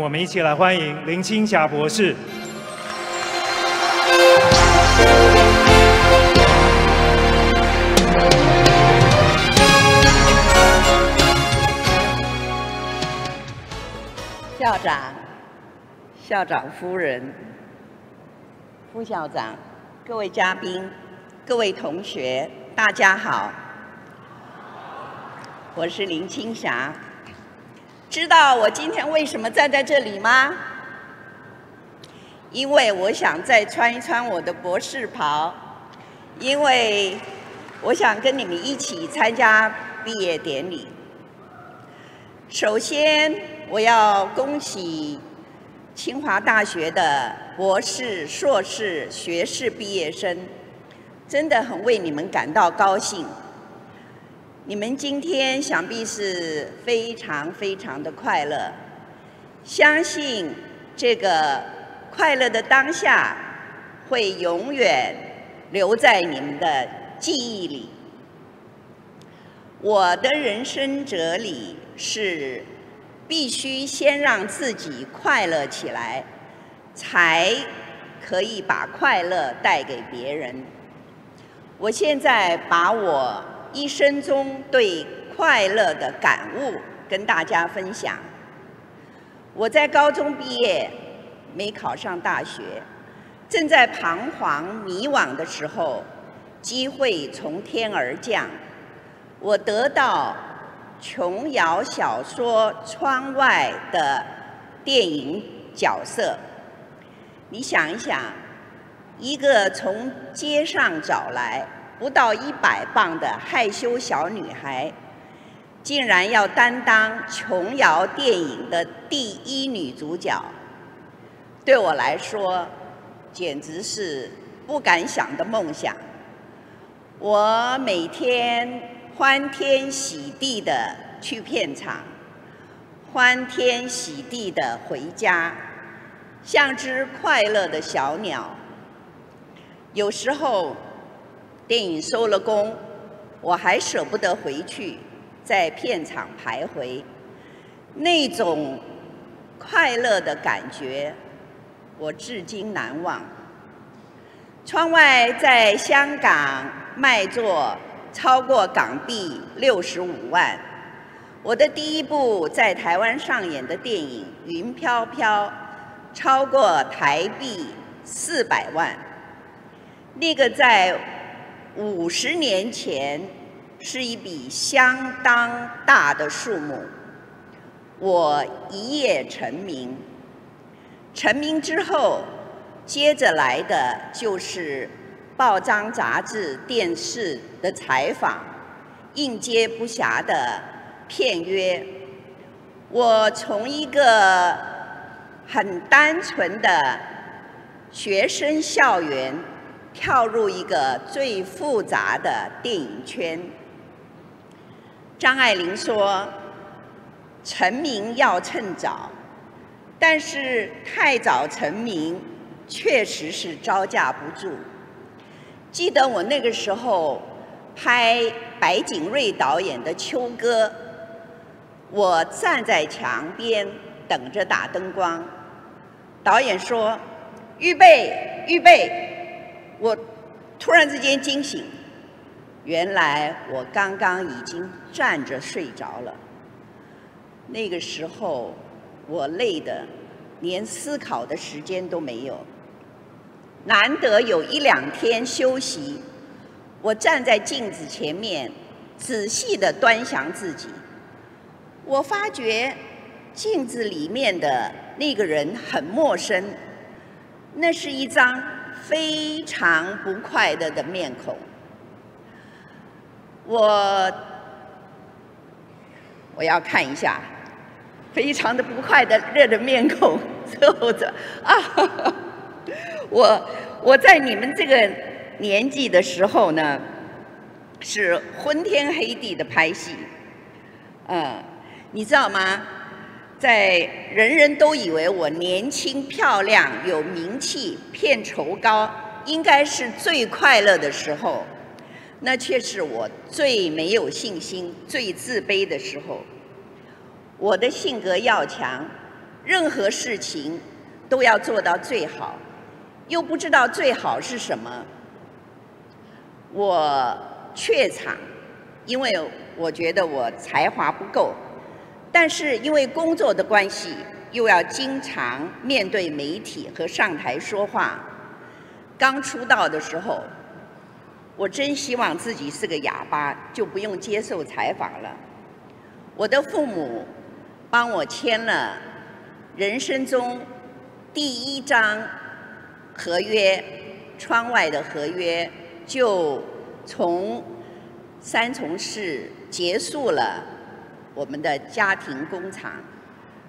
我们一起来欢迎林青霞博士。校长、校长夫人、副校长、各位嘉宾、各位同学，大家好，我是林青霞。知道我今天为什么站在这里吗？因为我想再穿一穿我的博士袍，因为我想跟你们一起参加毕业典礼。首先，我要恭喜清华大学的博士、硕士、学士毕业生，真的很为你们感到高兴。你们今天想必是非常非常的快乐，相信这个快乐的当下会永远留在你们的记忆里。我的人生哲理是，必须先让自己快乐起来，才可以把快乐带给别人。我现在把我。一生中对快乐的感悟跟大家分享。我在高中毕业，没考上大学，正在彷徨迷惘的时候，机会从天而降，我得到琼瑶小说《窗外》的电影角色。你想一想，一个从街上找来。不到一百磅的害羞小女孩，竟然要担当琼瑶电影的第一女主角，对我来说，简直是不敢想的梦想。我每天欢天喜地的去片场，欢天喜地的回家，像只快乐的小鸟。有时候。电影收了工，我还舍不得回去，在片场徘徊，那种快乐的感觉，我至今难忘。窗外在香港卖座超过港币六十五万，我的第一部在台湾上演的电影《云飘飘》，超过台币四百万，那个在。五十年前是一笔相当大的数目，我一夜成名。成名之后，接着来的就是报章、杂志、电视的采访，应接不暇的片约。我从一个很单纯的学生校园。跳入一个最复杂的电影圈。张爱玲说：“成名要趁早，但是太早成名确实是招架不住。”记得我那个时候拍白景瑞导演的《秋歌》，我站在墙边等着打灯光，导演说：“预备，预备。”我突然之间惊醒，原来我刚刚已经站着睡着了。那个时候我累得连思考的时间都没有。难得有一两天休息，我站在镜子前面，仔细的端详自己。我发觉镜子里面的那个人很陌生，那是一张。非常不快乐的面孔，我我要看一下，非常的不快的热的面孔，皱着啊！我我在你们这个年纪的时候呢，是昏天黑地的拍戏，嗯，你知道吗？在人人都以为我年轻漂亮、有名气、片酬高，应该是最快乐的时候，那却是我最没有信心、最自卑的时候。我的性格要强，任何事情都要做到最好，又不知道最好是什么。我怯场，因为我觉得我才华不够，但是因为工作的关系，又要经常面对媒体和上台说话。刚出道的时候。我真希望自己是个哑巴，就不用接受采访了。我的父母帮我签了人生中第一张合约，窗外的合约，就从三重市结束了我们的家庭工厂，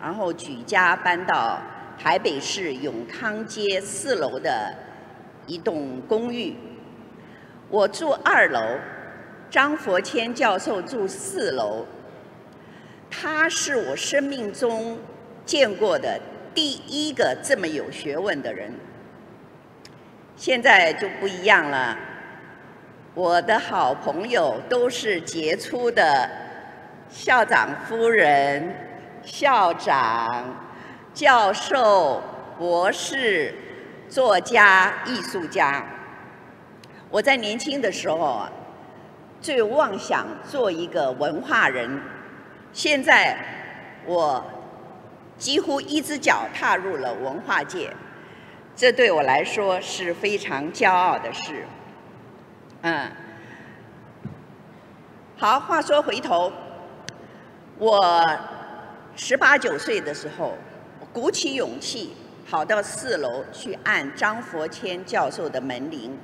然后举家搬到台北市永康街四楼的一栋公寓。我住二楼，张佛谦教授住四楼。他是我生命中见过的第一个这么有学问的人。现在就不一样了，我的好朋友都是杰出的校长夫人、校长、教授、博士、作家、艺术家。我在年轻的时候啊，最妄想做一个文化人。现在我几乎一只脚踏入了文化界，这对我来说是非常骄傲的事。嗯，好，话说回头，我十八九岁的时候，鼓起勇气跑到四楼去按张佛谦教授的门铃。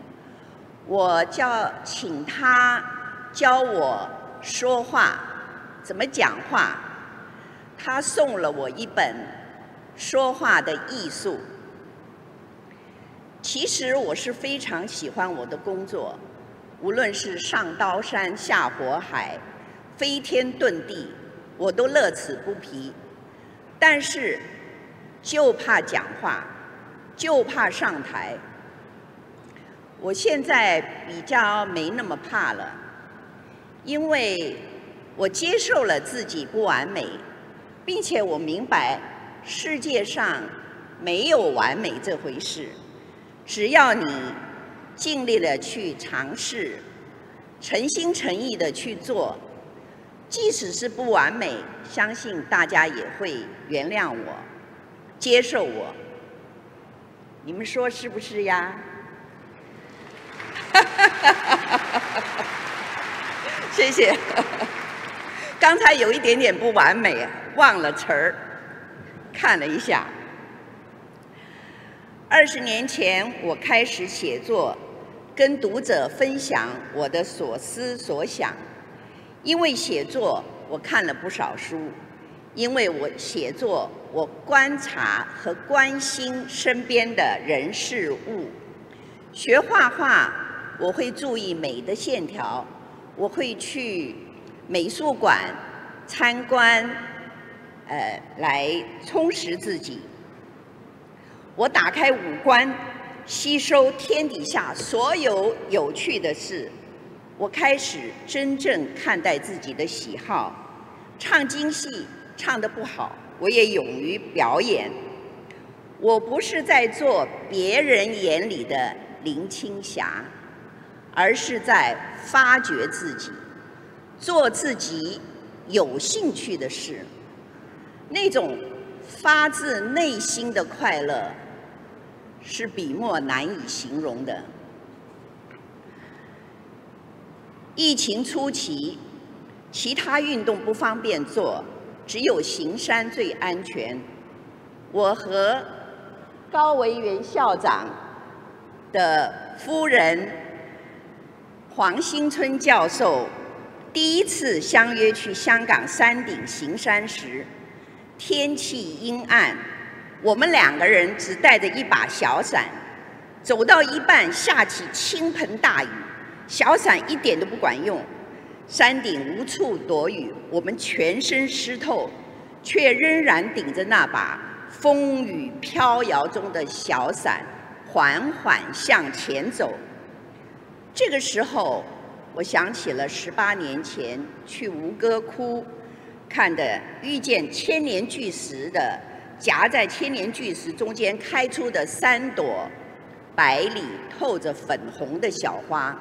我叫请他教我说话，怎么讲话。他送了我一本说话的艺术。其实我是非常喜欢我的工作，无论是上刀山下火海、飞天遁地，我都乐此不疲。但是就怕讲话，就怕上台。我现在比较没那么怕了，因为我接受了自己不完美，并且我明白世界上没有完美这回事。只要你尽力的去尝试，诚心诚意的去做，即使是不完美，相信大家也会原谅我、接受我。你们说是不是呀？谢谢。刚才有一点点不完美，忘了词儿，看了一下。二十年前我开始写作，跟读者分享我的所思所想。因为写作，我看了不少书；因为我写作，我观察和关心身边的人事物。学画画。我会注意美的线条，我会去美术馆参观，呃，来充实自己。我打开五官，吸收天底下所有有趣的事。我开始真正看待自己的喜好。唱京戏唱得不好，我也勇于表演。我不是在做别人眼里的林青霞。而是在发掘自己，做自己有兴趣的事，那种发自内心的快乐，是笔墨难以形容的。疫情初期，其他运动不方便做，只有行山最安全。我和高维元校长的夫人。黄新春教授第一次相约去香港山顶行山时，天气阴暗，我们两个人只带着一把小伞，走到一半下起倾盆大雨，小伞一点都不管用，山顶无处躲雨，我们全身湿透，却仍然顶着那把风雨飘摇中的小伞，缓缓向前走。这个时候，我想起了十八年前去吴哥窟看的遇见千年巨石的夹在千年巨石中间开出的三朵白里透着粉红的小花。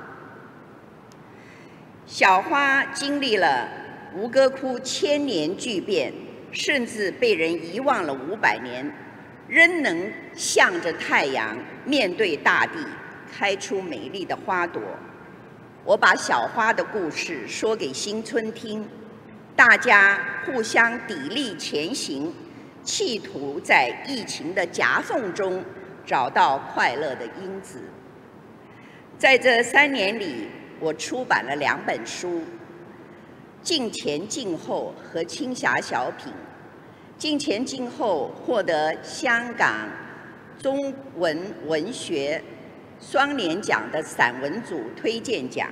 小花经历了吴哥窟千年巨变，甚至被人遗忘了五百年，仍能向着太阳，面对大地，开出美丽的花朵。我把小花的故事说给新春听，大家互相砥砺前行，企图在疫情的夹缝中找到快乐的因子。在这三年里。我出版了两本书，《镜前镜后》和《青霞小品》。《镜前镜后》获得香港中文文学双年奖的散文组推荐奖。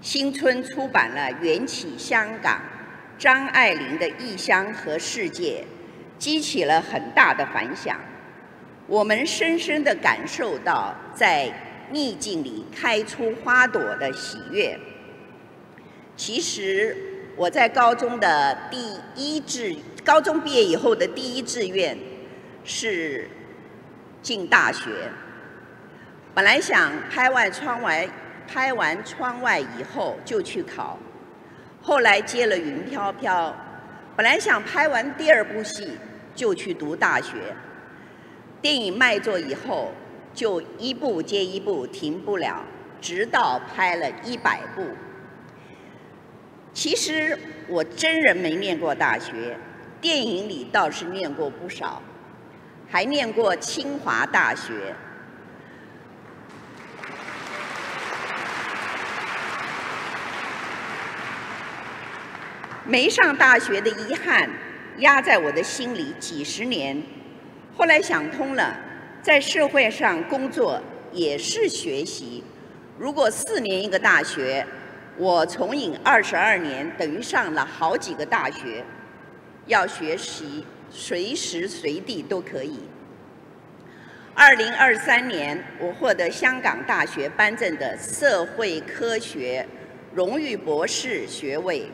新春出版了《缘起香港》，张爱玲的异乡和世界，激起了很大的反响。我们深深地感受到在。逆境里开出花朵的喜悦。其实我在高中的第一志，高中毕业以后的第一志愿是进大学。本来想拍完窗外，拍完窗外以后就去考，后来接了云飘飘。本来想拍完第二部戏就去读大学。电影卖座以后。就一部接一部停不了，直到拍了一百部。其实我真人没念过大学，电影里倒是念过不少，还念过清华大学。没上大学的遗憾压在我的心里几十年，后来想通了。在社会上工作也是学习。如果四年一个大学，我从影二十二年，等于上了好几个大学。要学习，随时随地都可以。二零二三年，我获得香港大学颁证的社会科学荣誉博士学位。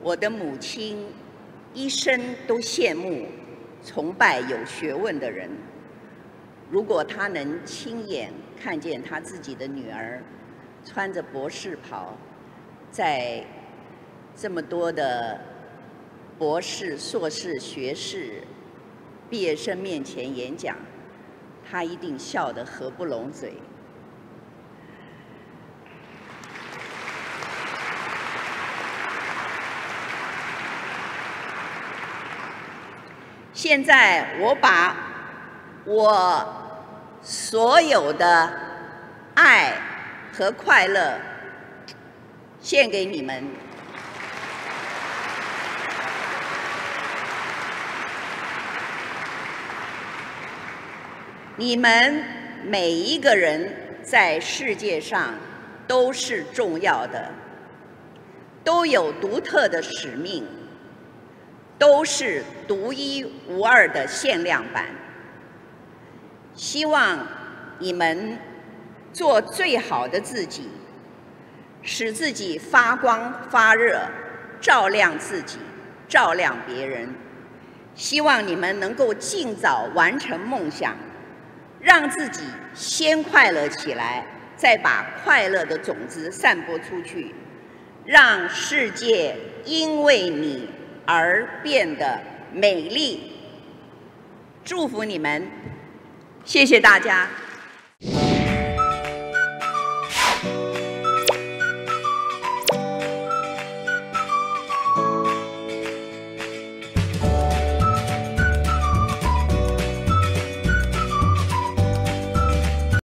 我的母亲一生都羡慕、崇拜有学问的人。如果他能亲眼看见他自己的女儿穿着博士袍，在这么多的博士、硕士、学士毕业生面前演讲，他一定笑得合不拢嘴。现在我把我。所有的爱和快乐献给你们。你们每一个人在世界上都是重要的，都有独特的使命，都是独一无二的限量版。希望你们做最好的自己，使自己发光发热，照亮自己，照亮别人。希望你们能够尽早完成梦想，让自己先快乐起来，再把快乐的种子散播出去，让世界因为你而变得美丽。祝福你们！谢谢大家。